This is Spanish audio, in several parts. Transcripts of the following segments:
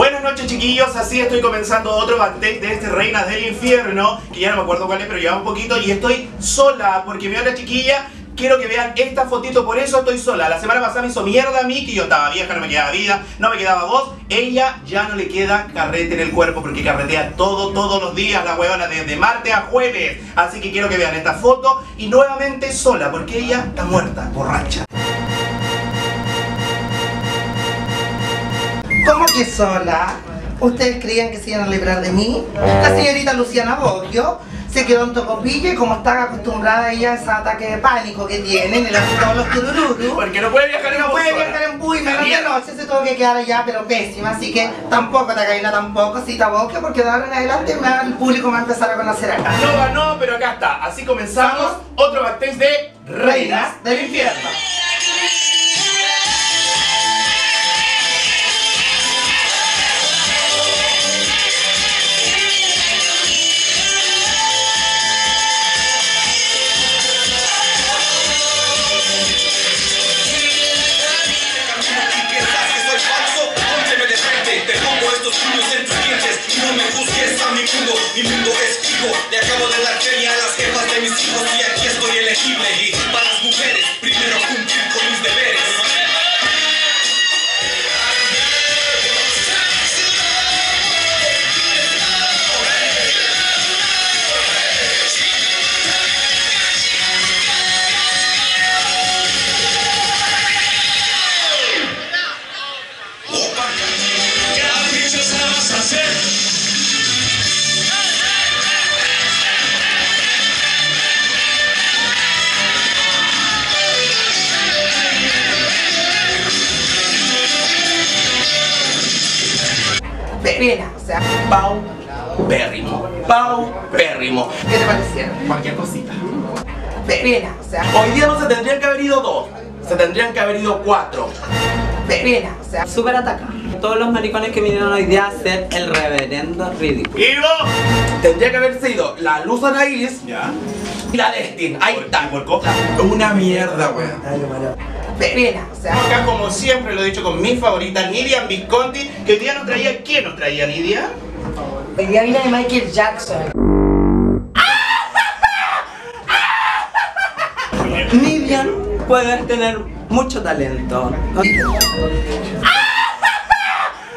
Buenas noches chiquillos, así estoy comenzando otro backstage de este Reinas del Infierno, que ya no me acuerdo cuál es, pero lleva un poquito, y estoy sola, porque mi otra chiquilla, quiero que vean esta fotito, por eso estoy sola. La semana pasada me hizo mierda a mí, que yo estaba vieja, no me quedaba vida, no me quedaba voz. Ella ya no le queda carrete en el cuerpo, porque carretea todo, todos los días, la huevona, desde martes a jueves. Así que quiero que vean esta foto, y nuevamente sola, porque ella está muerta, borracha. ¿Cómo que sola? ¿Ustedes creían que se iban a librar de mí? La señorita Luciana Boggio se quedó en Tocopilla y como está acostumbrada ella a ese ataque de pánico que tienen, el todos los turururu, Porque no puede viajar en no puede sola. viajar en bus y menos de noche se tuvo que quedar allá, pero pésima, así que tampoco Tacaína tampoco, cita Boggio, porque de ahora en adelante el público va a empezar a conocer acá. No ganó, pero acá está. Así comenzamos otro backstage de Reinas del Infierno. Pena, o sea, Pau Pérrimo. Pau Pérrimo. ¿qué te parecieron? Cualquier cosita. Pena, o sea, Hoy día no se tendrían que haber ido dos. Se tendrían que haber ido cuatro. pena, o sea, Súper atacado. Todos los maricones que vinieron hoy día a hacer el reverendo ridículo. ¡Ivo! Tendría que haberse ido la Luz Anaís ¿Ya? y la Destin. Ahí está. Una mierda, weón. Pena, o sea, Acá, como siempre lo he dicho con mi favorita Nidia Visconti, que hoy día nos traía. ¿Quién nos traía, Nidia? Hoy día viene de Michael Jackson. Nidian, puedes tener mucho talento.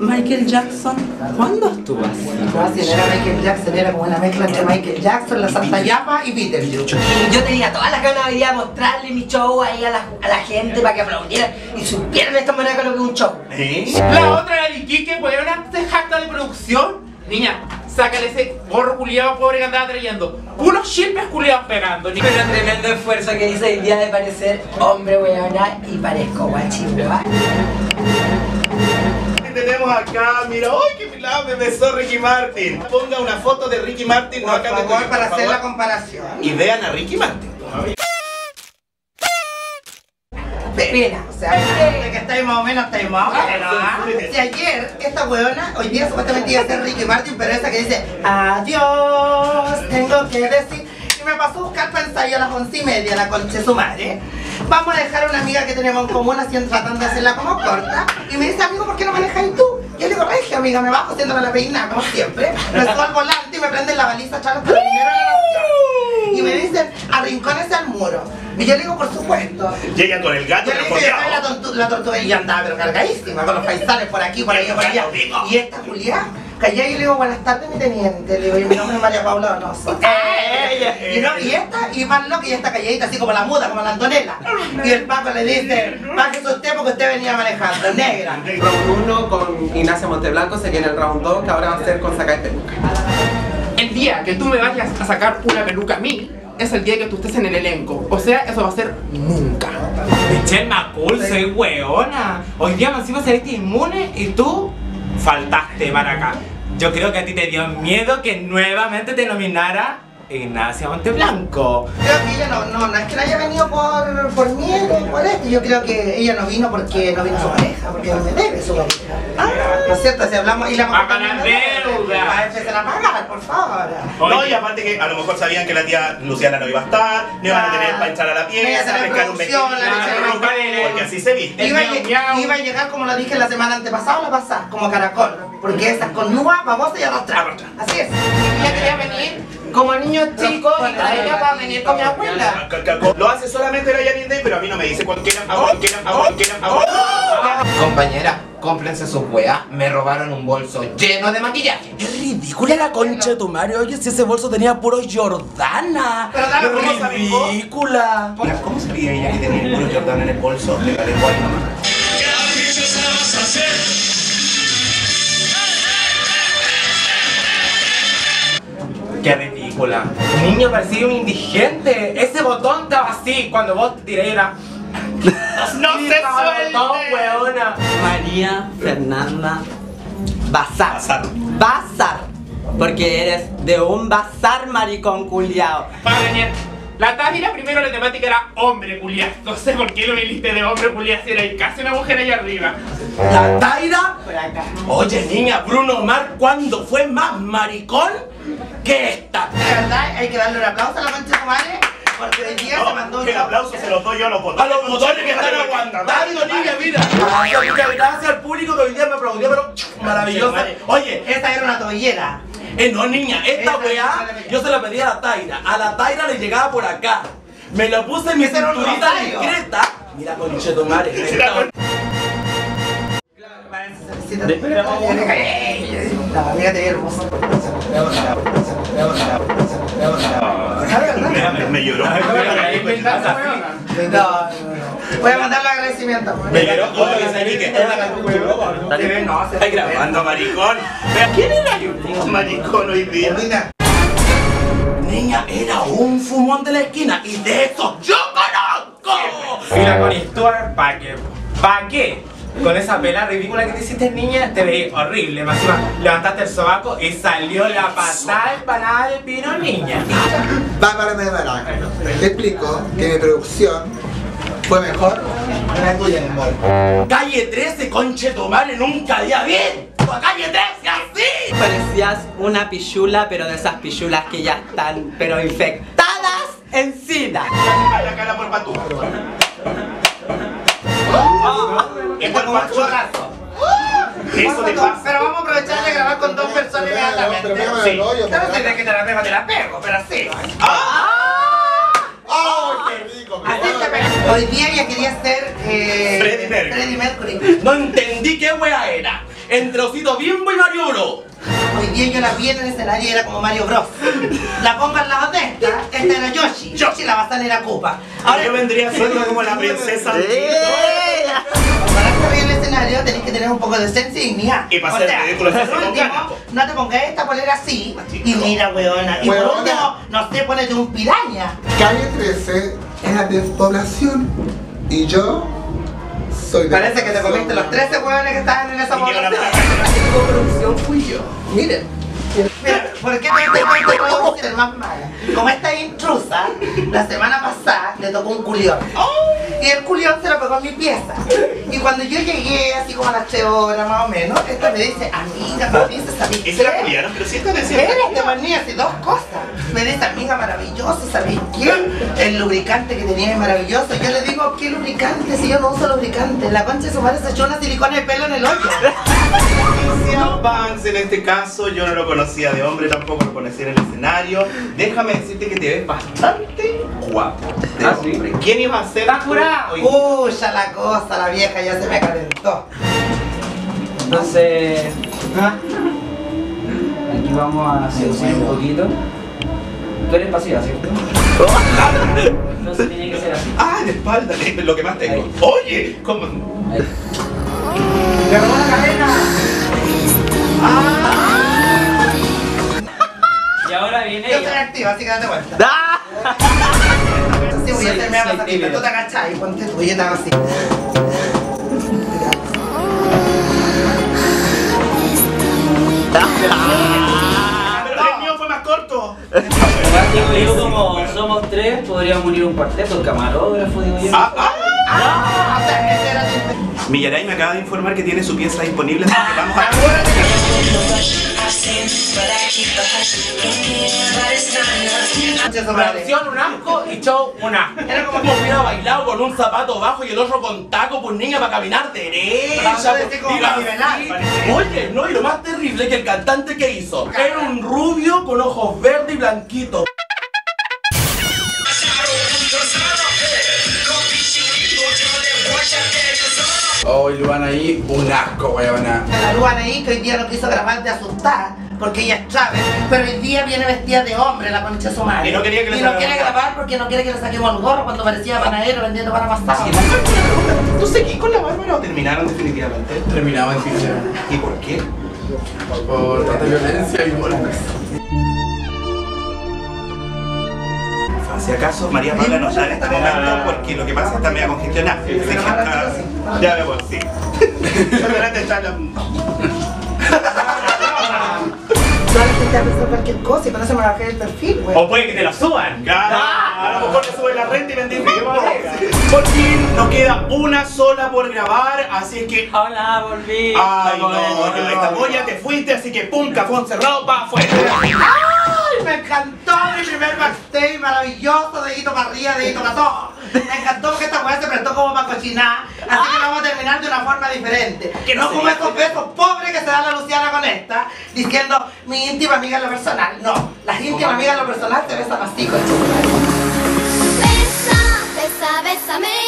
Michael Jackson, ¿cuándo estuvo así? no, si no era Michael Jackson, era como una mezcla entre Michael Jackson, la Santa Yapa y. Y yo tenía todas las ganas de ir a mostrarle mi show ahí a la, a la gente para que aplaudieran y supieran de esta manera que lo que es un show. ¿Eh? La otra, la de Iquique, weona, se jacta de producción. Niña, sácale ese gorro culiado pobre que andaba trayendo. Puros chilpes culiados pegando. Ni... Pero tremendo esfuerzo que hice el día de parecer hombre weona y parezco guachigua. Tenemos acá, mira, ¡ay, qué milagro! Me besó Ricky Martin. Ponga una foto de Ricky Martin, no Por acá de favor, para por hacer la comparación. Y vean a Ricky Martin. Pena, o sea, de que estáis más o menos, estáis más o menos, ¿ah? Si ayer, esta huevona, hoy día supuestamente iba a ser Ricky Martin, pero esa que dice, adiós, tengo que decir, y me pasó a buscar para ensayar a las once y media, la concha de su madre. Vamos a dejar a una amiga que tenemos en común haciendo, tratando de hacerla como corta, y me dice, amigo, ¿por qué no manejas tú? Yo le digo, regia, amiga, me bajo haciéndome la peinada, como siempre, me subo al volante y me prenden la baliza, chalos, la nación. Y me dicen, arrincónese al muro. Y yo le digo, por supuesto. Y ella con el gato Yo le dije, "Dame la, foteado. tortu- la tortuga y andaba pero cargadísima con los paisanes por aquí, por allá, por allá. Y esta Julián, callá y le digo, buenas tardes mi teniente, le digo, y mi nombre es María Paula Donoso. Y, no, y esta, y más loca, y esta calladita así como la muda, como la Antonella. Y el Paco le dice, bájese usted porque usted venía manejando, negra. Round 1 con Ignacia Monteblanco, se viene el round 2 que ahora va a ser con Saca de Peluca. El día que tú me vayas a sacar una peluca a mí, es el día que tú estés en el elenco. O sea, eso va a ser nunca. Michelle McCool, soy weona. Hoy día más encima saliste inmune y tú faltaste para acá. Yo creo que a ti te dio miedo que nuevamente te nominara Ignacia Monteblanco. Creo que ella no, no, no es que no haya venido por, por miedo, por esto. Yo creo que ella no vino porque no vino su pareja, porque no me debe su pareja. Ah, ¿No es cierto? Si hablamos y la A ganar deuda. A empezar a pagar, por favor. No, y aparte que a lo mejor sabían que la tía Luciana no iba a estar, no iban a tener para entrar a la a pieza, tener pescar un vestido, la porque así se viste. Iba a, miau, lle- miau. iba a llegar como lo dije la semana antepasada o la pasada, como caracol. Porque esa es con nua, babosa y arrastrar. Así es. Ella quería venir como niño chico y traerla para venir con mi abuela. Lo hace solamente la Janine Day, pero a mí no me dice cualquiera, cualquiera, cualquiera. Compañera, cómprense sus weas. Me robaron un bolso lleno de maquillaje. ¡Qué ridícula la concha de tu madre! Oye, si ese bolso tenía puro Jordana. Pero dale, ¿cómo ridícula! ¿Cómo sabía ella que tenía el puro Jordán en el bolso? Le nomás. Qué ridícula. Niño parecía un indigente. Ese botón estaba así cuando vos tiré era. ¡No se botón, suelte! weona. María Fernanda Bazar. Bazar. Bazar. Porque eres de un bazar maricón culiao. Para venir. La Tágira primero la temática era hombre culiado. No sé por qué lo viniste de hombre culiado si era casi una mujer ahí arriba. ¿La Taira? Oye, niña, Bruno Mar, ¿cuándo fue más maricón que esta? De verdad, hay que darle un aplauso a la concha de madre, porque hoy día se mandó No, un que el aplauso se lo doy yo a los botones. A los botones que están aguantando, niña, mira. Gracias, al público que hoy día me aplaudió, pero maravilloso. Oye, Esta era una tobillera. Eh, no, niña, esta weá yo se la pedí a la Taira. A la Taira le llegaba por acá. Me lo puse en mi cinturita discreta. Mira, hermosa. Me, me lloró. Voy a mandar los agradecimientos. Me. Oye, que se que Te ven, no, se Ay, grabando, maricón. Pero ¿quién era yo? Maricón hoy día. Niña, era un fumón de la esquina y de eso yo conozco. Y la Connie Stewart, ¿pa' qué? ¿Pa' qué? Con esa pela ridícula que te hiciste niña, te veí horrible. Más encima, levantaste el sobaco y salió la patada empanada de pino, niña. Bárbara Medvarán. Te explico que mi producción fue mejor que la tuya en el mall. Calle 13, conchetumare, nunca había visto a calle 13 así. Parecías una pichula, pero de esas pichulas que ya están, pero infectadas en sida. La cara por patú. Y Está por como un patú. chorrazo. Eso te pasa. Pero vamos a aprovechar de grabar con dos personas inmediatamente. Sí. no de qué te la pego, te la pego, pero sí. ¡Ay, qué rico! Así te pego. Hoy día ella quería ser eh, Freddie Mercury. No entendí qué wea era. Entre Osito Bimbo y Mario Bro. Hoy día yo la vi en el escenario y era como Mario Bros. La pongo al lado de esta, esta era Yoshi. Yoshi la basal era Koopa. Ahora yo vendría siendo como la princesa. Para estar bien en el escenario tenés que tener un poco de esencia y dignidad. Y para ser ridículo, por último, ganas, no te pongas esta polera así y mira, weona. Y por último, no sé, ponete un piraña. Calle 13 es la despoblación y yo soy de Parece que te comiste los 13 hueones que estaban en esa que la población. producción fui yo. Miren. Mira, ¿por qué no te no te puedo ser más mala? Como esta intrusa, la semana pasada le tocó un culión. Y el culión se lo pegó en mi pieza. Y cuando yo llegué, así como a las 3 horas más o menos, esta me dice, amiga, me dice, ¿sabes Ese era qué? Juliano, pero sí está diciendo. Espérate, manía, así dos cosas. Me dice, amiga, maravilloso, ¿sabéis qué? El lubricante que tenía es maravilloso. Yo le digo, ¿qué lubricante? Si yo no uso lubricante. La concha de su madre se echó una silicona de pelo en el hoyo. Christian Vance en este caso, yo no lo conocía de hombre, tampoco lo conocía en el escenario. Déjame decirte que te ves bastante guapo. de Ah, sí. hombre. ¿Quién iba a ser? Hoy? Uy, ya la cosa, la vieja ya se me calentó. Entonces, aquí vamos a seducir un poquito. Tú eres pasiva, ¿cierto? Entonces tiene que ser así. Ah, de espalda, es lo que más tengo. Ahí. Oye, ¿cómo? Ahí. ¡Me robó la cadena! Yo soy activa, así que date vuelta. Sí, voy a Soy- hacerme la tímido. Tú te agachás y ponte tú, y yo te hago así. Pero el mío fue más corto. corto. Digo yo, como somos tres, podríamos unir un cuarteto, el camarógrafo, digo yo. Ah, ah. Ah, Millaray me acaba de informar que tiene su pieza disponible, así que vamos a... Canción un asco y show un asco. Era como si hubiera bailado con un zapato bajo y el otro con taco, pues niña, para caminar derecha. Nivelar. Oye, no, y lo más terrible que el cantante que hizo era un rubio con ojos verdes y blanquitos. Oh, y Luana ahí, un asco, weona. La Luana ahí que hoy día no quiso grabar de asustar porque ella es Chávez, pero hoy día viene vestida de hombre la concha su madre. Y no quería que le Y no quiere grabar porque no quiere que le saquemos el gorro cuando parecía panadero vendiendo para pasado. ¿Tú seguís con la Bárbara o terminaron definitivamente? Terminaba en fin ¿Y por qué? por tanta violencia y golpes. Si acaso María Paula nos da en este momento porque lo que pasa es que está media congestionada. Así que está- Ya vemos, sí. Adelante está la- Toda la gente ha pensado cualquier cosa y con eso me bajé el perfil, güey. O puede que te lo suban. Claro, a lo mejor le sube la renta y Por fin nos queda una sola por grabar, así es que. Hola, volví. Ay, no, yo esta polla te fuiste, así que pum, cajón cerrado, pa' afuera. Me encantó mi primer backstage maravilloso, dedito para arriba, dedito para todo. Me encantó porque esta weá se prestó como para cocinar, así que lo vamos a terminar de una forma diferente. Que no como esos besos pobres que se da la Luciana con esta, diciendo mi íntima amiga en lo personal. No, las íntimas amigas en lo personal se besan así, con Besa, besa, bésame